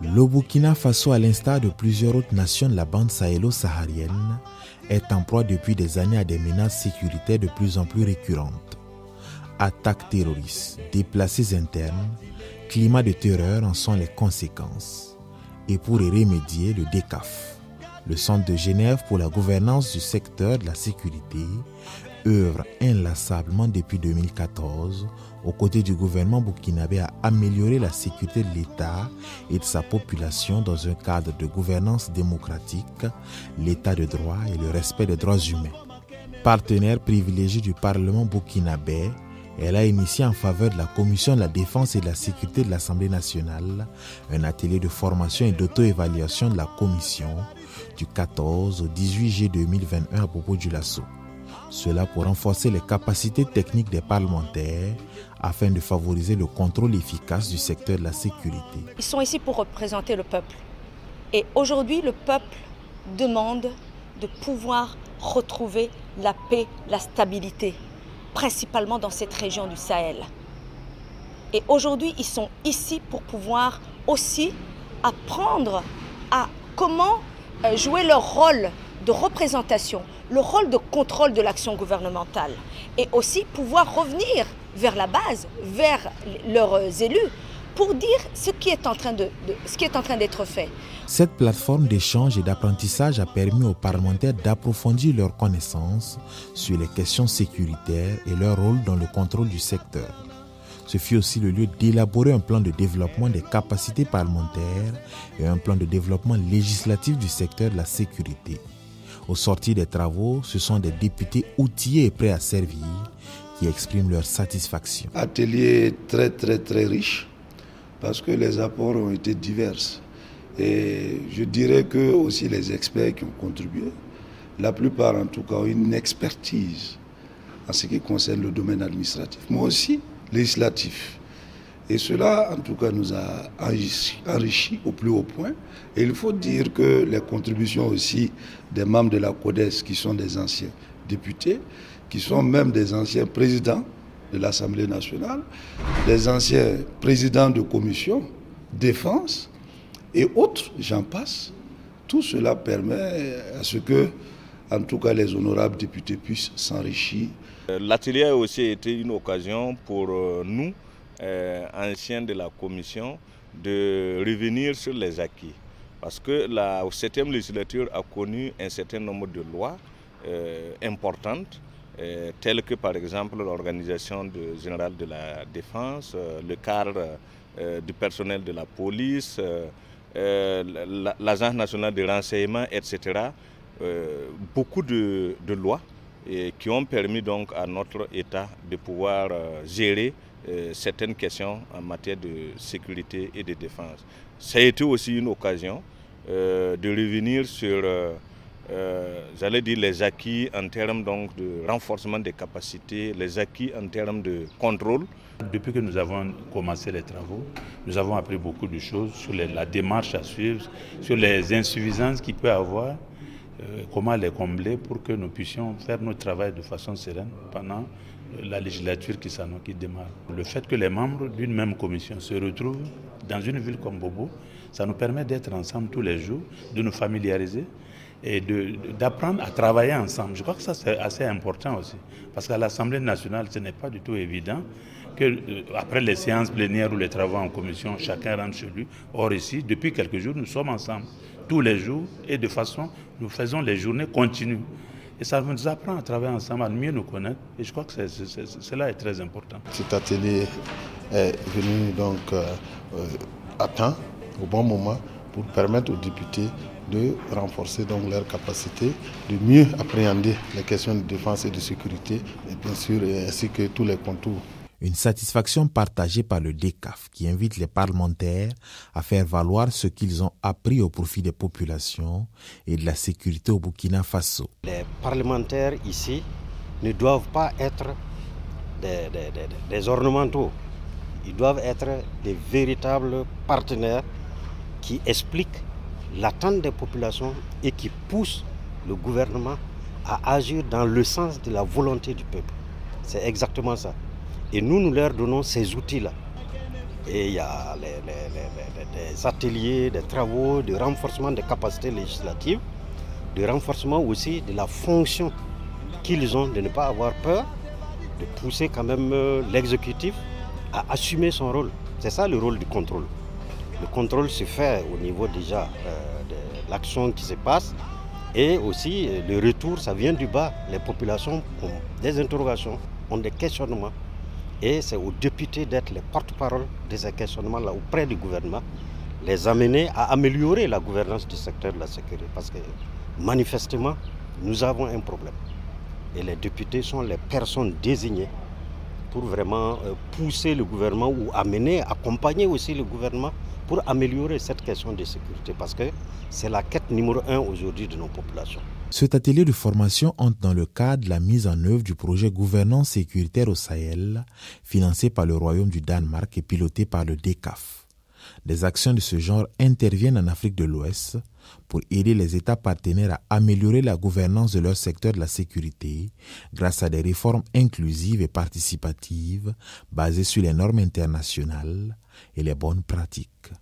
Le Burkina Faso, à l'instar de plusieurs autres nations de la bande sahélo-saharienne, est en proie depuis des années à des menaces sécuritaires de plus en plus récurrentes. Attaques terroristes, déplacés internes, climat de terreur en sont les conséquences. Et pour y remédier, le DECAF, le Centre de Genève pour la gouvernance du secteur de la sécurité, œuvre inlassablement depuis 2014 aux côtés du gouvernement burkinabé à améliorer la sécurité de l'État et de sa population dans un cadre de gouvernance démocratique, l'état de droit et le respect des droits humains. Partenaire privilégié du Parlement burkinabé, elle a initié en faveur de la Commission de la défense et de la sécurité de l'Assemblée nationale un atelier de formation et d'auto-évaluation de la Commission du 14 au 18 juillet 2021 à propos du LASSO. Cela pour renforcer les capacités techniques des parlementaires afin de favoriser le contrôle efficace du secteur de la sécurité. Ils sont ici pour représenter le peuple. Et aujourd'hui, le peuple demande de pouvoir retrouver la paix, la stabilité, principalement dans cette région du Sahel. Et aujourd'hui, ils sont ici pour pouvoir aussi apprendre à comment euh, jouer leur rôle de représentation, le rôle de contrôle de l'action gouvernementale et aussi pouvoir revenir vers la base, vers leurs élus pour dire ce qui est en train de, ce qui est en train d'être fait. Cette plateforme d'échange et d'apprentissage a permis aux parlementaires d'approfondir leurs connaissances sur les questions sécuritaires et leur rôle dans le contrôle du secteur. Ce fut aussi le lieu d'élaborer un plan de développement des capacités parlementaires et un plan de développement législatif du secteur de la sécurité. Au sortir des travaux, ce sont des députés outillés et prêts à servir qui expriment leur satisfaction. Atelier très très très riche parce que les apports ont été divers. Et je dirais que aussi les experts qui ont contribué, la plupart en tout cas ont une expertise en ce qui concerne le domaine administratif, mais aussi législatif. Et cela, en tout cas, nous a enrichi, au plus haut point. Et il faut dire que les contributions aussi des membres de la CODES, qui sont des anciens députés, qui sont même des anciens présidents de l'Assemblée nationale, des anciens présidents de commission, défense et autres, j'en passe. Tout cela permet à ce que, en tout cas, les honorables députés puissent s'enrichir. L'atelier a aussi été une occasion pour euh, nous, euh, anciens de la commission, de revenir sur les acquis. Parce que la 7e législature a connu un certain nombre de lois euh, importantes, euh, telles que par exemple l'organisation générale de la défense, le cadre du personnel de la police, l'Agence nationale de renseignement, etc. beaucoup de, lois qui ont permis donc à notre État de pouvoir gérer certaines questions en matière de sécurité et de défense. Ça a été aussi une occasion euh, de revenir sur, euh, euh, j'allais dire, les acquis en termes donc, de renforcement des capacités, les acquis en termes de contrôle. Depuis que nous avons commencé les travaux, nous avons appris beaucoup de choses sur la démarche à suivre, sur les insuffisances qu'il peut avoir, comment les combler pour que nous puissions faire notre travail de façon sereine pendant la législature qui, qui démarre. Le fait que les membres d'une même commission se retrouvent dans une ville comme Bobo, ça nous permet d'être ensemble tous les jours, de nous familiariser et d'apprendre à travailler ensemble. Je crois que ça c'est assez important aussi, parce qu'à l'Assemblée nationale, ce n'est pas du tout évident euh, après les séances plénières ou les travaux en commission, chacun rentre chez lui. Or ici, depuis quelques jours, nous sommes ensemble tous les jours et de façon, nous faisons les journées continues. Et ça nous apprend à travailler ensemble, à mieux nous connaître. Et je crois que cela est très important. Cet atelier est venu donc euh, euh, à temps au bon moment pour permettre aux députés de renforcer donc leurs capacités, de mieux appréhender les questions de défense et de sécurité, et bien sûr, ainsi que tous les contours. Une satisfaction partagée par le DECAF qui invite les parlementaires à faire valoir ce qu'ils ont appris au profit des populations et de la sécurité au Burkina Faso. Les parlementaires ici ne doivent pas être des, des ornementaux, ils doivent être des véritables partenaires qui explique l'attente des populations et qui pousse le gouvernement à agir dans le sens de la volonté du peuple. C'est exactement ça. Et nous, nous leur donnons ces outils-là Et il y a des ateliers, des travaux de renforcement des capacités législatives, de renforcement aussi de la fonction qu'ils ont de ne pas avoir peur, de pousser quand même euh, l'exécutif à assumer son rôle. C'est ça le rôle du contrôle. Le contrôle se fait au niveau déjà euh, de l'action qui se passe et aussi euh, le retour, ça vient du bas. Les populations ont des interrogations, ont des questionnements et c'est aux députés d'être les porte-parole de ces questionnements-là auprès du gouvernement, les amener à améliorer la gouvernance du secteur de la sécurité parce que manifestement, nous avons un problème. Et les députés sont les personnes désignées pour vraiment euh, pousser le gouvernement ou amener, accompagner aussi le gouvernement pour améliorer cette question de sécurité parce que c'est la quête numéro un aujourd'hui de nos populations. Cet atelier de formation entre dans le cadre de la mise en œuvre du projet Gouvernance sécuritaire au Sahel, financé par le Royaume du Danemark et piloté par le DECAF. Des actions de ce genre interviennent en Afrique de l'Ouest pour aider les États partenaires à améliorer la gouvernance de leur secteur de la sécurité grâce à des réformes inclusives et participatives basées sur les normes internationales et les bonnes pratiques.